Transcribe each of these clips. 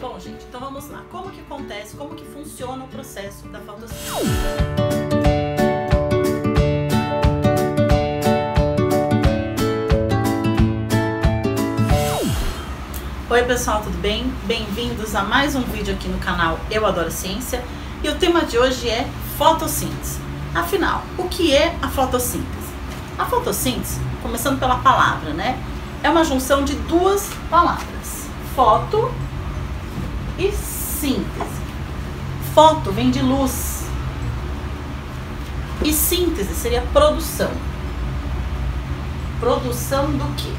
Bom, gente, então vamos lá. Como que acontece, como que funciona o processo da fotossíntese? Oi pessoal, tudo bem? Bem-vindos a mais um vídeo aqui no canal Eu Adoro Ciência e o tema de hoje é fotossíntese. Afinal, o que é a fotossíntese? A fotossíntese, começando pela palavra, né? É uma junção de duas palavras, foto e síntese. Foto vem de luz e síntese seria produção. Produção do quê?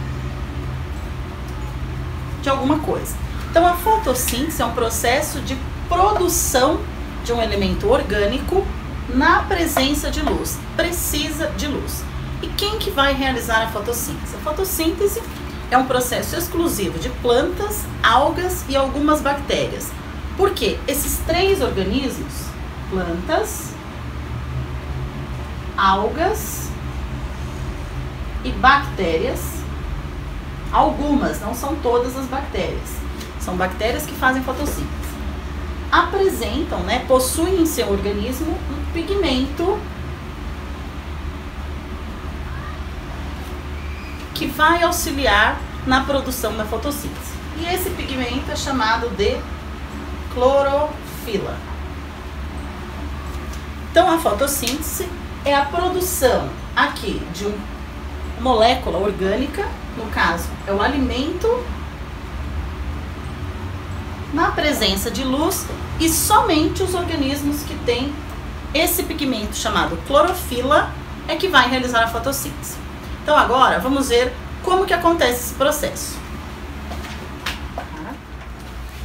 De alguma coisa. Então a fotossíntese é um processo de produção de um elemento orgânico na presença de luz. Precisa de luz. E quem que vai realizar a fotossíntese? A fotossíntese é um processo exclusivo de plantas, algas e algumas bactérias. Porque esses três organismos, plantas, algas e bactérias, algumas, não são todas as bactérias, são bactérias que fazem fotossíntese, apresentam, né, possuem em seu organismo um pigmento que vai auxiliar na produção da fotossíntese. E esse pigmento é chamado de clorofila. Então a fotossíntese é a produção aqui de uma molécula orgânica, no caso é o alimento, na presença de luz e somente os organismos que têm esse pigmento chamado clorofila é que vai realizar a fotossíntese. Então agora vamos ver como que acontece esse processo.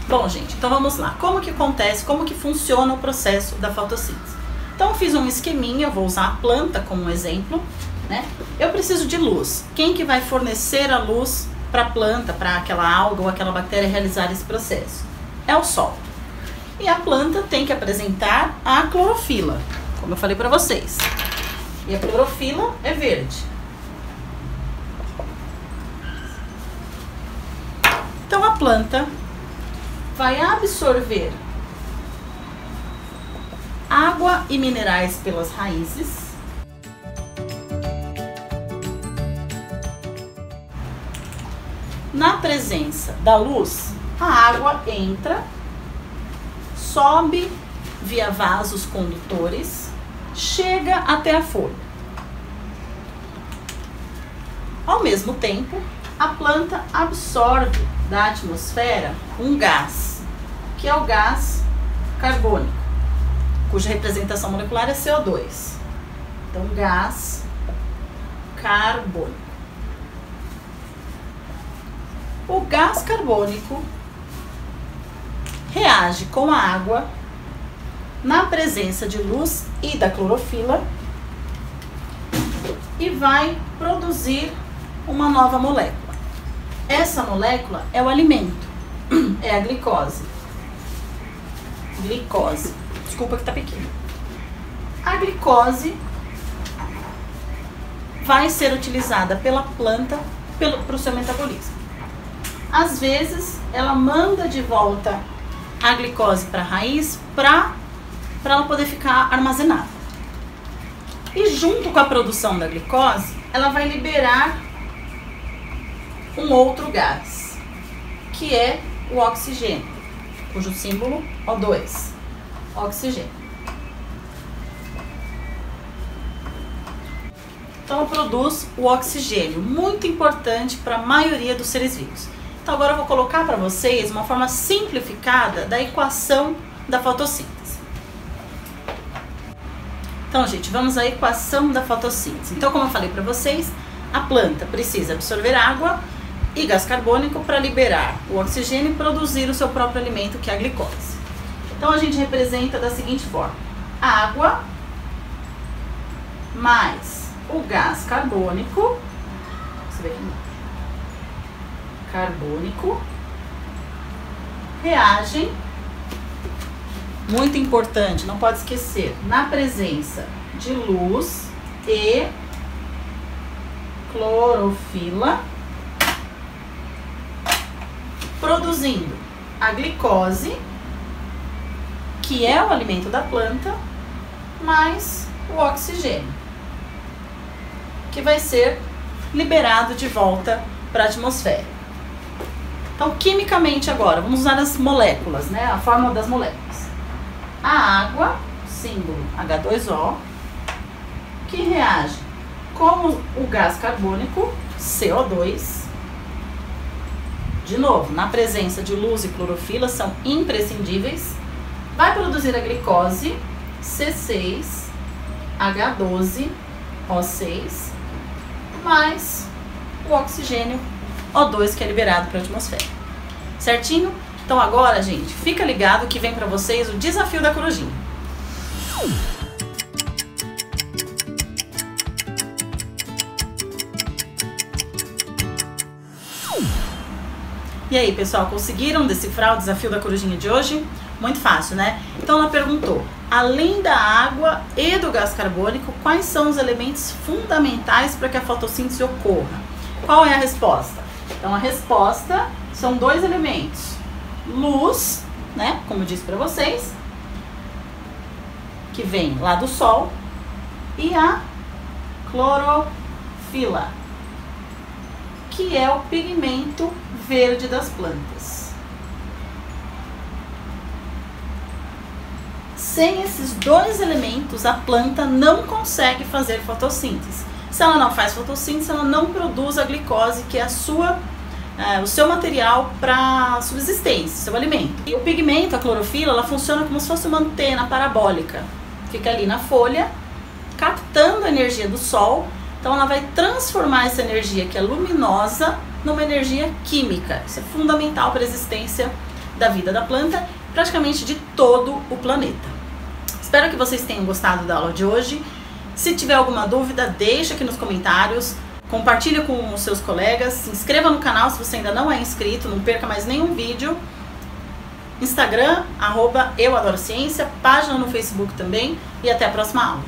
Bom, gente, então vamos lá. Como que acontece, como que funciona o processo da fotossíntese? Então eu fiz um esqueminha, vou usar a planta como exemplo, né? Eu preciso de luz. Quem que vai fornecer a luz para a planta, para aquela alga ou aquela bactéria realizar esse processo? É o sol. E a planta tem que apresentar a clorofila, como eu falei para vocês. E a clorofila é verde. Então a planta vai absorver água e minerais pelas raízes. Na presença da luz, a água entra, sobe via vasos condutores, chega até a folha. Ao mesmo tempo, a planta absorve da atmosfera um gás, que é o gás carbônico, cuja representação molecular é CO2. Então, gás carbônico. O gás carbônico reage com a água na presença de luz e da clorofila e vai produzir uma nova molécula. Essa molécula é o alimento, é a glicose. Glicose. Desculpa que tá pequeno. A glicose vai ser utilizada pela planta para o seu metabolismo. Às vezes, ela manda de volta a glicose para a raiz para ela poder ficar armazenada. E junto com a produção da glicose, ela vai liberar um outro gás, que é o oxigênio, cujo símbolo O2, oxigênio. Então produz o oxigênio, muito importante para a maioria dos seres vivos. Então agora eu vou colocar para vocês uma forma simplificada da equação da fotossíntese. Então, gente, vamos à equação da fotossíntese. Então, como eu falei para vocês, a planta precisa absorver água e gás carbônico para liberar o oxigênio e produzir o seu próprio alimento, que é a glicose. Então a gente representa da seguinte forma: água mais o gás carbônico, você vê aqui. Carbônico, reagem, muito importante, não pode esquecer, na presença de luz e clorofila produzindo a glicose, que é o alimento da planta, mais o oxigênio, que vai ser liberado de volta para a atmosfera. Então, quimicamente agora, vamos usar as moléculas, né? A fórmula das moléculas. A água, símbolo H2O, que reage com o gás carbônico, CO2. De novo, na presença de luz e clorofila são imprescindíveis. Vai produzir a glicose, C6, H12, O6, mais o oxigênio O2 que é liberado para a atmosfera. Certinho? Então agora, gente, fica ligado que vem para vocês o desafio da corujinha. E aí, pessoal, conseguiram decifrar o desafio da corujinha de hoje? Muito fácil, né? Então ela perguntou: além da água e do gás carbônico, quais são os elementos fundamentais para que a fotossíntese ocorra? Qual é a resposta? Então a resposta são dois elementos: luz, né, como eu disse para vocês, que vem lá do sol, e a clorofila, que é o pigmento verde das plantas. sem esses dois elementos, a planta não consegue fazer fotossíntese. Se ela não faz fotossíntese, ela não produz a glicose, que é a sua, é, o seu material para subsistência, seu alimento. E o pigmento, a clorofila, ela funciona como se fosse uma antena parabólica. Fica ali na folha, captando a energia do sol. Então ela vai transformar essa energia que é luminosa numa energia química. Isso é fundamental para a existência da vida da planta, praticamente de todo o planeta. Espero que vocês tenham gostado da aula de hoje. Se tiver alguma dúvida, deixa aqui nos comentários. Compartilha com os seus colegas. Se inscreva no canal se você ainda não é inscrito. Não perca mais nenhum vídeo. Instagram, arroba Eu Adoro Ciência. Página no Facebook também. E até a próxima aula.